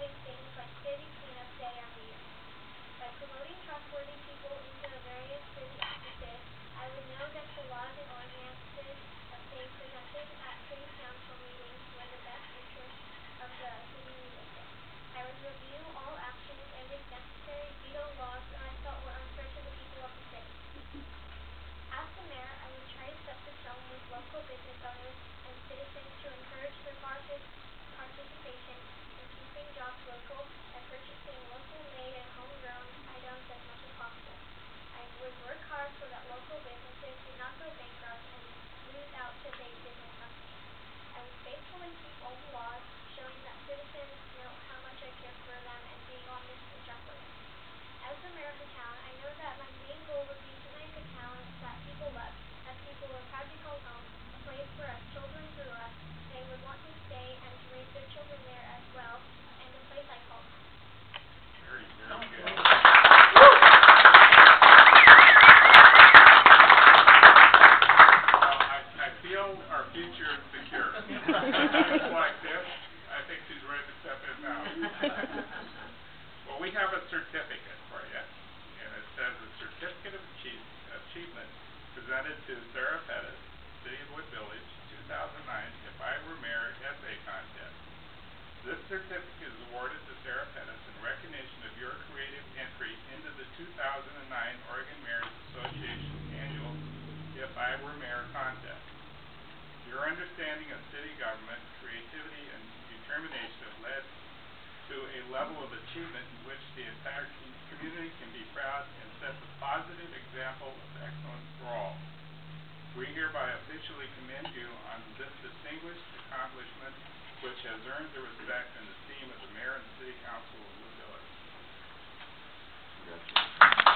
doing things like saving cleanup day every year. By promoting trustworthy people into the various city offices, I our future is secure. Like this, I think she's ready to step in now. Well, we have a certificate for you, and it says a certificate of achieve, achievement presented to Sarah Pettis, City of Wood Village, two thousand nine, If I Were Mayor essay contest. This certificate is awarded to Sarah Pettis in recognition of your creative entry into the two thousand and nine Oregon Mayors Association Annual If I Were Mayor contest. Your understanding of city government, creativity, and determination have led to a level of achievement in which the entire community can be proud and set a positive example of excellence for all. We hereby officially commend you on this distinguished accomplishment, which has earned the respect and esteem of the Mayor and City Council of Wood Village. Congratulations.